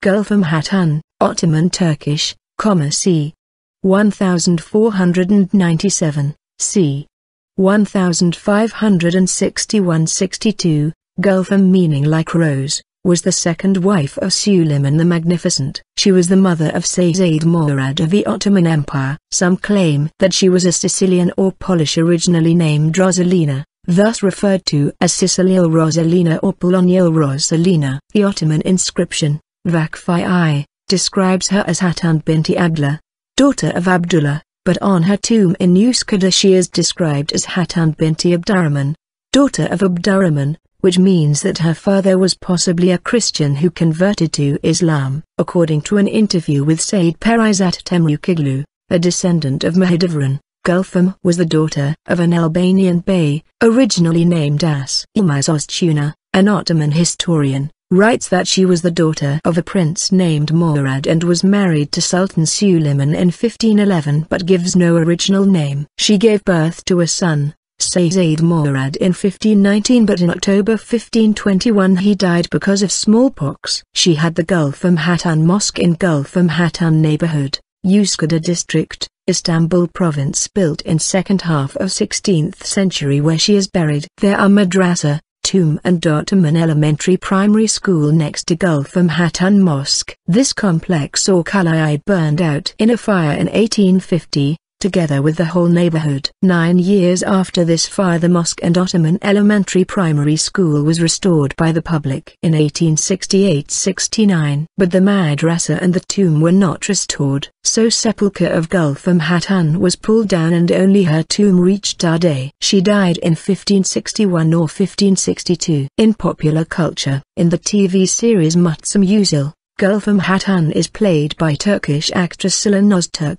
Gülfem Hatun, Ottoman Turkish, c. 1497, c. 1561-62, Gülfem meaning like rose, was the second wife of Suleiman the Magnificent. She was the mother of Şehzade Murad of the Ottoman Empire. Some claim that she was a Sicilian or Polish originally named Rosalina, thus referred to as Sicilyalı Rosalina or Polonyalı Rosalina. The Ottoman inscription, vakfiye, describes her as Hatun binti Abdullah, daughter of Abdullah, but on her tomb in Üsküdar she is described as Hatun binti Abdurrahman, daughter of Abdurrahman, which means that her father was possibly a Christian who converted to Islam. According to an interview with Saide Perizat Temrukoğlu, a descendant of Mahidevran, Gülfem was the daughter of an Albanian bey, originally named Ayşe Yılmaz Öztuna, an Ottoman historian, writes that she was the daughter of a prince named Murad and was married to Sultan Suleiman in 1511 but gives no original name. She gave birth to a son, Şehzade Murad in 1519 but in October 1521 he died because of smallpox. She had the Gülfem Hatun Mosque in Gülfem Hatun neighborhood, Üsküdar district, Istanbul province built in second half of 16th century where she is buried. There are madrasa, tomb and Ottoman elementary primary school next to Gülfem Hatun Mosque. This complex or külliye burned out in a fire in 1850, together with the whole neighborhood. Nine years after this fire the mosque and Ottoman elementary primary school was restored by the public in 1868-69. But the madrasa and the tomb were not restored. So sepulchre of Gülfem Hatun was pulled down and only her tomb reached our day. She died in 1561 or 1562. In popular culture, in the TV series Muhteşem Yüzyıl, Gülfem Hatun is played by Turkish actress Selen Öztürk.